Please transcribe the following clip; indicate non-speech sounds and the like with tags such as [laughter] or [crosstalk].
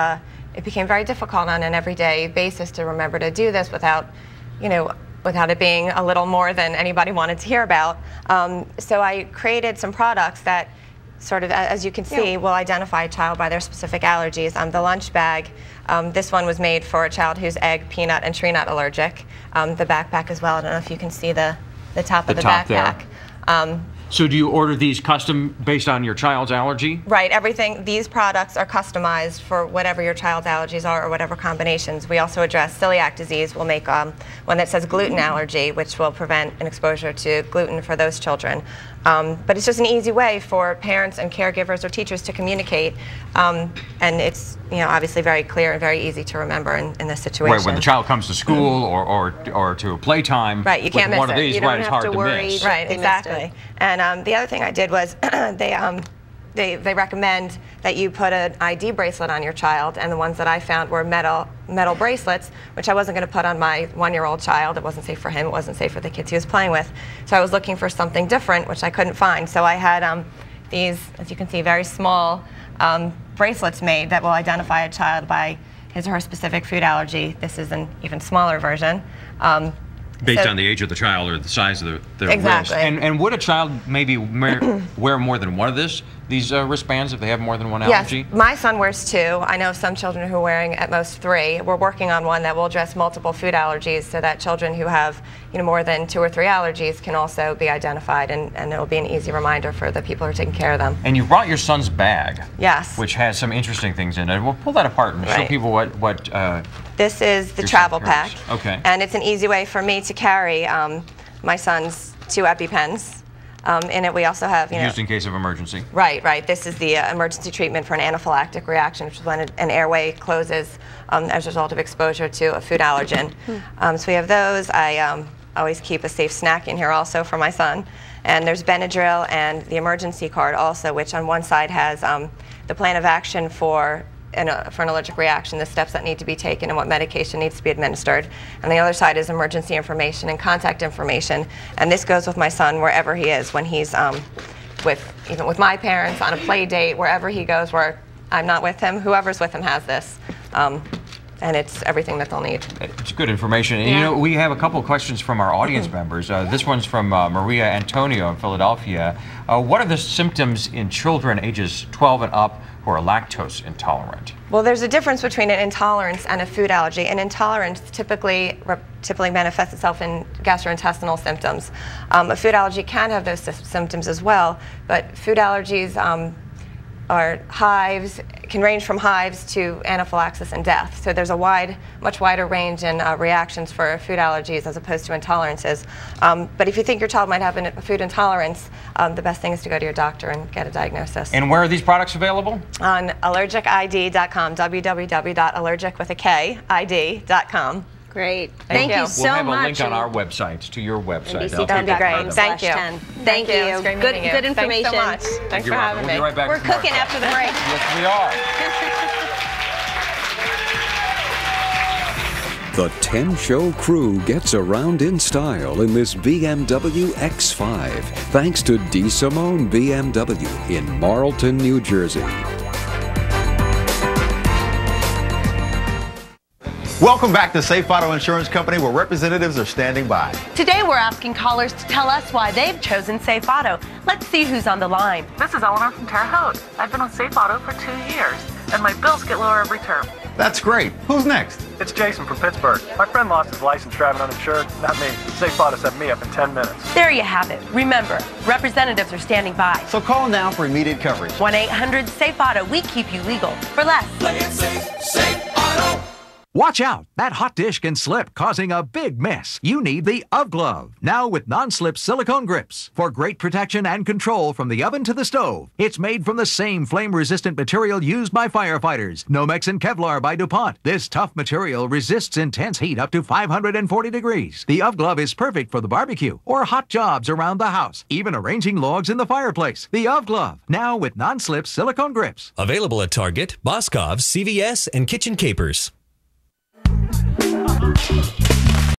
uh, it became very difficult on an everyday basis to remember to do this without, you know, without it being a little more than anybody wanted to hear about. Um, so I created some products that sort of, as you can see, yeah. will identify a child by their specific allergies. Um, the lunch bag, um, this one was made for a child who's egg, peanut, and tree nut allergic. Um, the backpack as well, I don't know if you can see the, the top the of the top backpack. So do you order these custom based on your child's allergy? Right, everything, these products are customized for whatever your child's allergies are or whatever combinations. We also address celiac disease. We'll make um, one that says gluten allergy, which will prevent an exposure to gluten for those children. Um, but it's just an easy way for parents and caregivers or teachers to communicate. Um, and it's you know obviously very clear and very easy to remember in, in this situation. Right, when the child comes to school or, or, or to a playtime. Right, you can't miss one it. of these, you don't right, have it's hard to, to worry miss. Right, exactly. And um, the other thing I did was [clears throat] they um, they, they recommend that you put an ID bracelet on your child, and the ones that I found were metal metal bracelets, which I wasn't going to put on my one-year-old child. It wasn't safe for him. It wasn't safe for the kids he was playing with. So I was looking for something different, which I couldn't find. So I had um, these, as you can see, very small um, bracelets made that will identify a child by his or her specific food allergy. This is an even smaller version. Um, Based so, on the age of the child or the size of the, their exactly. wrist. And, and would a child maybe wear [clears throat] more than one of this? These uh, wristbands if they have more than one allergy? Yes, my son wears two. I know some children who are wearing at most three. We're working on one that will address multiple food allergies so that children who have you know, more than two or three allergies can also be identified and, and it'll be an easy reminder for the people who are taking care of them. And you brought your son's bag. Yes. Which has some interesting things in it. We'll pull that apart and right. show people what... what uh, this is the travel pack. Okay. And it's an easy way for me to carry um, my son's two EpiPens um, in it, we also have, you know, used in case of emergency. Right, right. This is the uh, emergency treatment for an anaphylactic reaction, which is when an airway closes um, as a result of exposure to a food allergen. Hmm. Um, so we have those. I um, always keep a safe snack in here also for my son. And there's Benadryl and the emergency card also, which on one side has um, the plan of action for a, for an allergic reaction, the steps that need to be taken and what medication needs to be administered. And the other side is emergency information and contact information. And this goes with my son wherever he is when he's um, with, even with my parents, on a play date, wherever he goes where I'm not with him, whoever's with him has this. Um, and it's everything that they'll need. It's good information. And yeah. you know, we have a couple of questions from our audience mm-hmm. members. Uh, this one's from uh, Maria Antonio in Philadelphia. Uh, what are the symptoms in children ages 12 and up who are lactose intolerant? Well, there's a difference between an intolerance and a food allergy. An intolerance typically typically manifests itself in gastrointestinal symptoms. Um, a food allergy can have those symptoms as well, but food allergies um, are hives, can range from hives to anaphylaxis and death. So there's a wide, much wider range in uh, reactions for food allergies as opposed to intolerances. Um, but if you think your child might have a food intolerance, um, the best thing is to go to your doctor and get a diagnosis. And where are these products available? On allergikid.com, www.allergicwithak.id.com. Great. Thank, Thank you. you we'll have much. a link on our website to your website. That'd be great. Thank you. Thank, Thank you. you. Good, good information. Thanks so much. Thanks You're for having we'll me. Right We're cooking after the break. yes, we are. [laughs] The 10 Show crew gets around in style in this BMW X5 thanks to DeSimone BMW in Marlton, New Jersey. Welcome back to Safe Auto Insurance Company, where representatives are standing by. Today, we're asking callers to tell us why they've chosen Safe Auto. Let's see who's on the line. This is Eleanor from Terre Haute. I've been with Safe Auto for two years, and my bills get lower every term. That's great. Who's next? It's Jason from Pittsburgh. My friend lost his license driving uninsured. Not me. Safe Auto set me up in 10 minutes. There you have it. Remember, representatives are standing by. So call now for immediate coverage. 1 800 Safe Auto. We keep you legal for less. Play it safe, Safe Auto. Watch out! That hot dish can slip, causing a big mess. You need the Ove Glove, now with non-slip silicone grips. For great protection and control from the oven to the stove. It's made from the same flame-resistant material used by firefighters. Nomex and Kevlar by DuPont. This tough material resists intense heat up to 540 degrees. The Ove Glove is perfect for the barbecue or hot jobs around the house, even arranging logs in the fireplace. The Ove Glove, now with non-slip silicone grips. Available at Target, Boscov, CVS, and Kitchen Capers. Thank you.